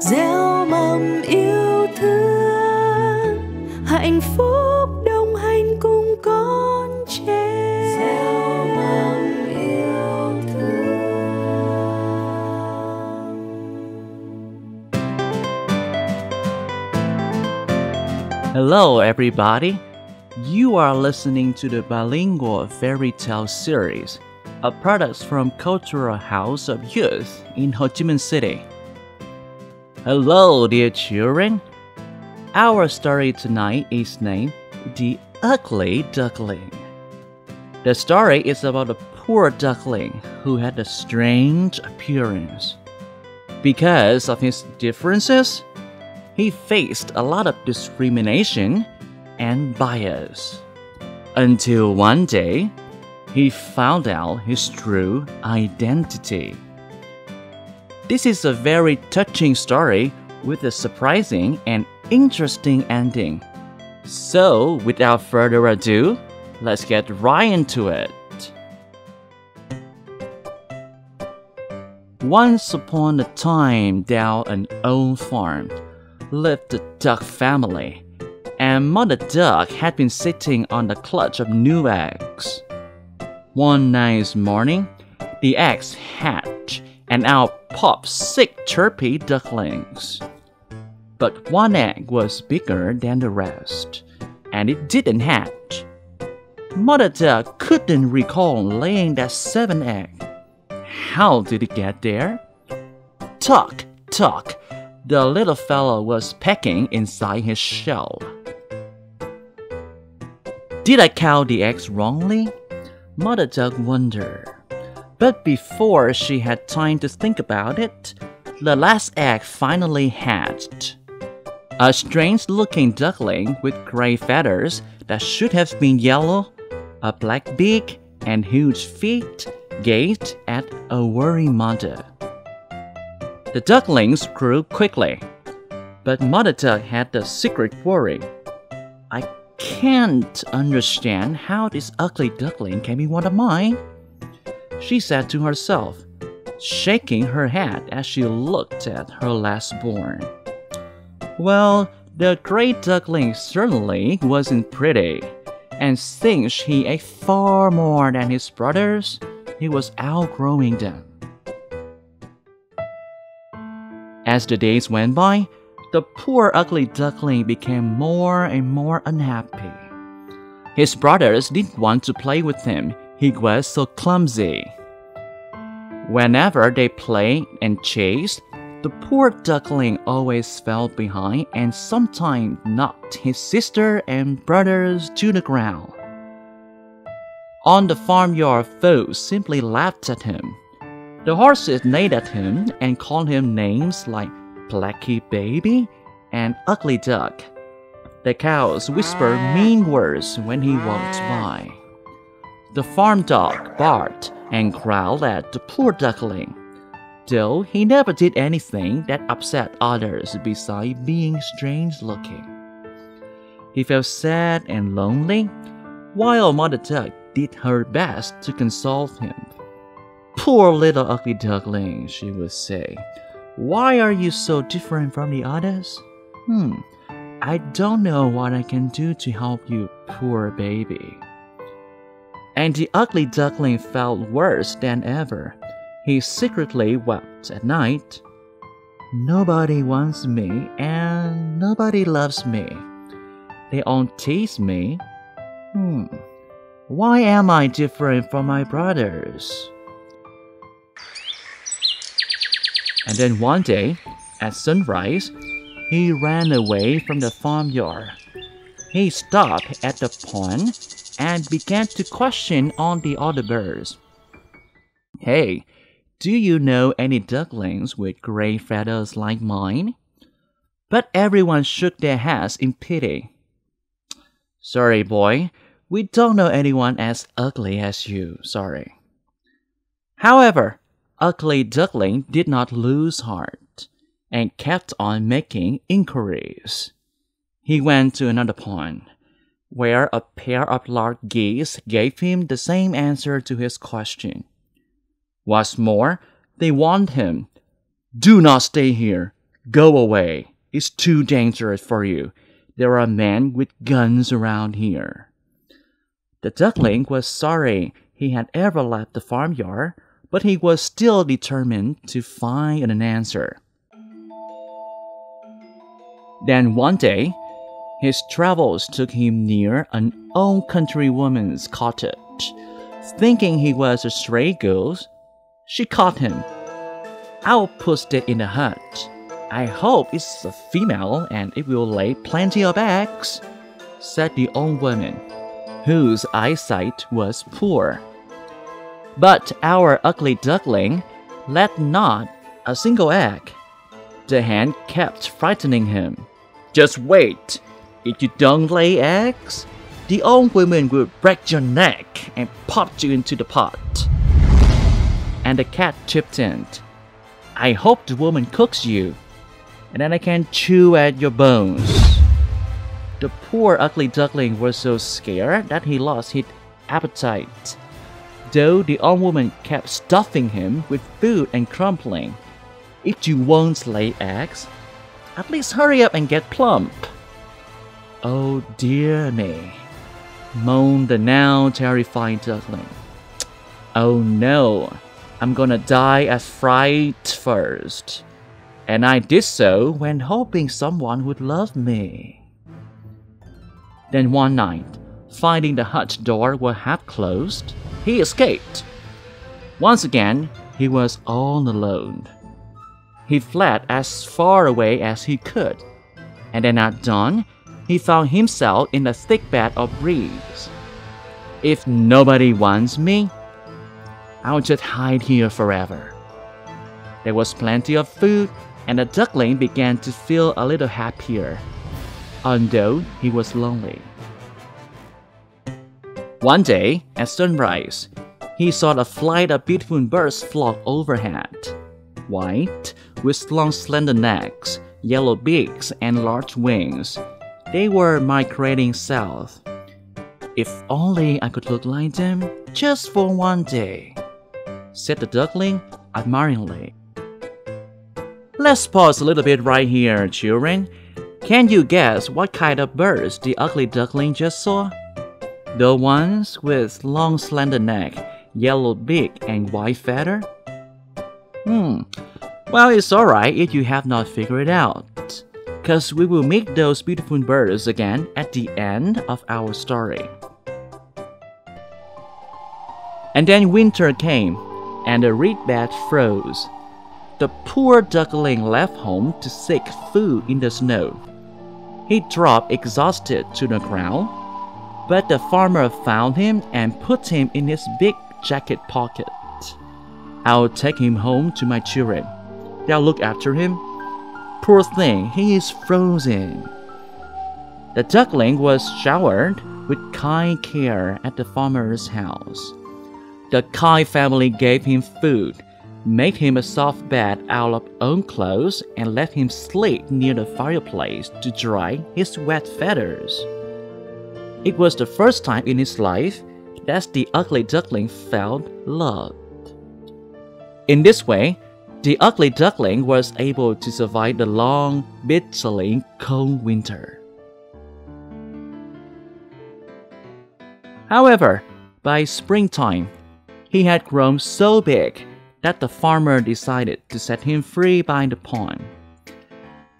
gieo mầm yêu thương hạnh phúc đồng hành cùng con trẻ gieo mầm yêu thương Hello, everybody. You are listening to the bilingual fairy tale series, a product from Cultural House of Youth in Ho Chi Minh City. Hello, dear children. Our story tonight is named The Ugly Duckling. The story is about a poor duckling who had a strange appearance. Because of his differences, he faced a lot of discrimination and bias. Until one day, he found out his true identity. This is a very touching story with a surprising and interesting ending. So, without further ado, let's get right into it. Once upon a time, down an old farm, lived the duck family, and Mother Duck had been sitting on the clutch of new eggs. One nice morning, the eggs hatched, and out popped six chirpy ducklings. But one egg was bigger than the rest, and it didn't hatch. Mother Duck couldn't recall laying that seventh egg. How did it get there? Tuck, tuck, the little fellow was pecking inside his shell. Did I count the eggs wrongly? Mother Duck wondered. But before she had time to think about it, the last egg finally hatched. A strange looking duckling with gray feathers that should have been yellow, a black beak, and huge feet gazed at a worried mother. The ducklings grew quickly, but Mother Duck had a secret worry. I can't understand how this ugly duckling can be one of mine, she said to herself, shaking her head as she looked at her last born. Well, the great duckling certainly wasn't pretty, and since he ate far more than his brothers, he was outgrowing them. As the days went by, the poor ugly duckling became more and more unhappy. His brothers didn't want to play with him, he was so clumsy. Whenever they played and chased, the poor duckling always fell behind and sometimes knocked his sister and brothers to the ground. On the farmyard, folks simply laughed at him the horses neighed at him and called him names like Blacky Baby and Ugly Duck. The cows whispered mean words when he walked by. The farm dog barked and growled at the poor duckling, though he never did anything that upset others besides being strange looking. He felt sad and lonely, while Mother Duck did her best to console him. Poor little ugly duckling, she would say. Why are you so different from the others? Hmm, I don't know what I can do to help you, poor baby. And the ugly duckling felt worse than ever. He secretly wept at night. Nobody wants me, and nobody loves me. They all tease me. Hmm, why am I different from my brothers? And then one day, at sunrise, he ran away from the farmyard. He stopped at the pond and began to question all the other birds. Hey, do you know any ducklings with gray feathers like mine? But everyone shook their heads in pity. Sorry, boy, we don't know anyone as ugly as you, sorry. However, Ugly Duckling did not lose heart and kept on making inquiries. He went to another pond, where a pair of large geese gave him the same answer to his question. What's more, they warned him Do not stay here. Go away. It's too dangerous for you. There are men with guns around here. The duckling was sorry he had ever left the farmyard, but he was still determined to find an answer. Then one day, his travels took him near an old countrywoman's cottage. Thinking he was a stray goose, she caught him. I'll put it in the hut. I hope it's a female and it will lay plenty of eggs, said the old woman, whose eyesight was poor. But our ugly duckling laid not a single egg. The hen kept frightening him. Just wait. If you don't lay eggs, the old woman will break your neck and pop you into the pot. And the cat chipped in. I hope the woman cooks you, and then I can chew at your bones. The poor ugly duckling was so scared that he lost his appetite, though the old woman kept stuffing him with food and crumpling. If you won't lay eggs, at least hurry up and get plump. Oh dear me, moaned the now terrified duckling. Oh no, I'm gonna die of fright first. And I did so when hoping someone would love me. Then one night, finding the hut door was half closed, he escaped. Once again, he was all alone. He fled as far away as he could, and then at dawn, he found himself in a thick bed of reeds. If nobody wants me, I'll just hide here forever. There was plenty of food, and the duckling began to feel a little happier, although he was lonely. One day, at sunrise, he saw a flight of beautiful birds flock overhead. White, with long slender necks, yellow beaks, and large wings, they were migrating south. If only I could look like them just for one day, said the duckling admiringly. Let's pause a little bit right here, children. Can you guess what kind of birds the ugly duckling just saw? The ones with long slender neck, yellow beak, and white feather? Hmm, well, it's alright if you have not figured it out, because we will meet those beautiful birds again at the end of our story. And then winter came, and the reed bed froze. The poor duckling left home to seek food in the snow. He dropped exhausted to the ground, but the farmer found him and put him in his big jacket pocket. I'll take him home to my children. They'll look after him. Poor thing, he is frozen. The duckling was showered with kind care at the farmer's house. The Kai family gave him food, made him a soft bed out of own clothes, and let him sleep near the fireplace to dry his wet feathers. It was the first time in his life that the ugly duckling felt loved. In this way, the ugly duckling was able to survive the long, bitterly cold winter. However, by springtime, he had grown so big that the farmer decided to set him free by the pond.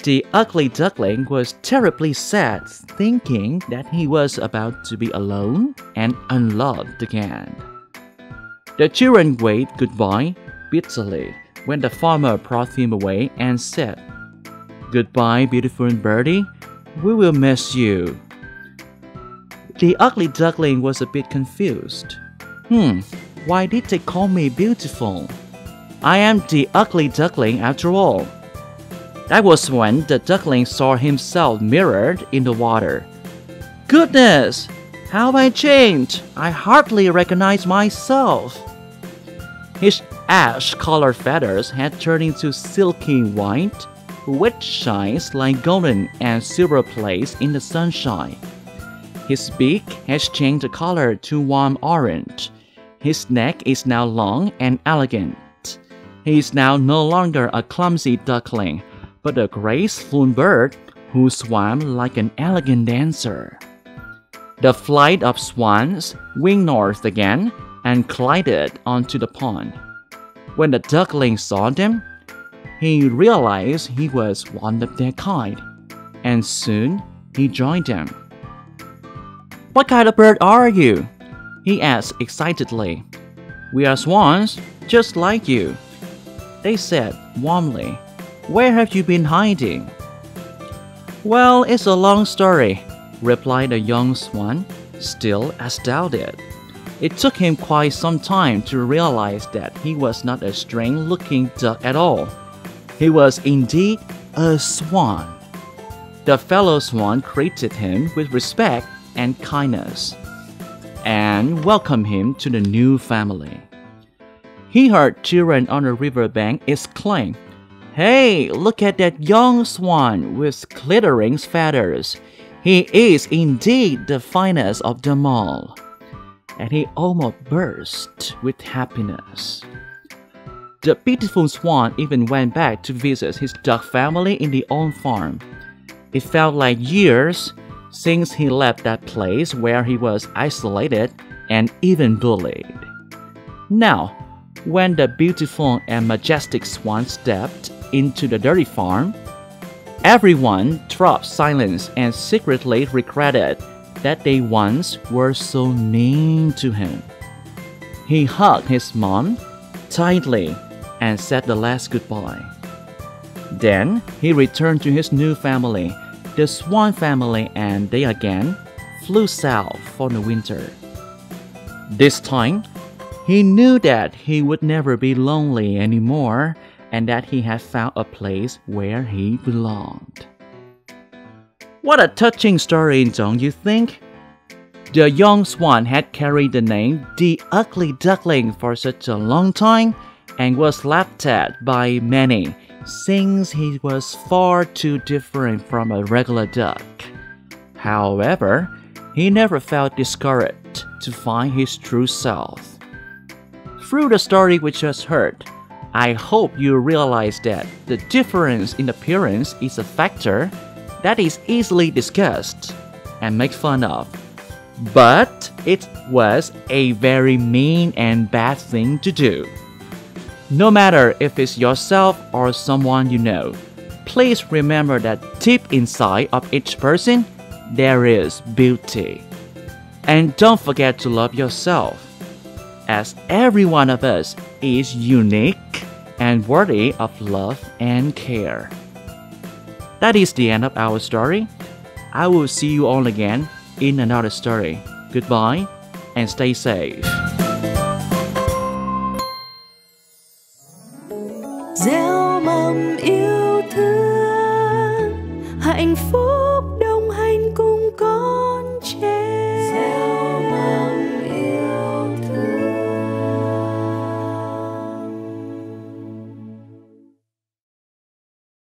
The ugly duckling was terribly sad, thinking that he was about to be alone and unloved again. The children waved goodbye bitterly when the farmer brought him away and said, Goodbye, beautiful birdie, we will miss you. The ugly duckling was a bit confused. Hmm, why did they call me beautiful? I am the ugly duckling after all. That was when the duckling saw himself mirrored in the water. Goodness! How I changed! I hardly recognize myself. His ash colored feathers had turned into silky white, which shines like golden and silver plates in the sunshine. His beak has changed the color to warm orange, his neck is now long and elegant. He is now no longer a clumsy duckling, but a graceful bird who swam like an elegant dancer. The flight of swans winged north again and glided onto the pond. When the duckling saw them, he realized he was one of their kind, and soon he joined them. What kind of bird are you? He asked excitedly. We are swans, just like you. They said warmly, Where have you been hiding? Well, it's a long story, replied the young swan, still astounded. It took him quite some time to realize that he was not a strange looking duck at all. He was indeed a swan. The fellow swan greeted him with respect and kindness and welcomed him to the new family. He heard children on the riverbank exclaim, Hey, look at that young swan with glittering feathers. He is indeed the finest of them all. And he almost burst with happiness. The beautiful swan even went back to visit his duck family in the old farm. It felt like years since he left that place where he was isolated and even bullied. Now, when the beautiful and majestic swan stepped into the dirty farm, everyone dropped silence and secretly regretted that they once were so mean to him. He hugged his mom tightly and said the last goodbye. Then he returned to his new family the Swan family and they again flew south for the winter. This time, he knew that he would never be lonely anymore and that he had found a place where he belonged. What a touching story, don't you think? The young swan had carried the name the ugly duckling for such a long time and was laughed at by many since he was far too different from a regular duck. However, he never felt discouraged to find his true self. Through the story we just heard, I hope you realize that the difference in appearance is a factor that is easily discussed and made fun of. But it was a very mean and bad thing to do. No matter if it's yourself or someone you know, please remember that deep inside of each person, there is beauty. And don't forget to love yourself, as every one of us is unique and worthy of love and care. That is the end of our story. I will see you all again in another story. Goodbye and stay safe. gieo mầm yêu thương hạnh phúc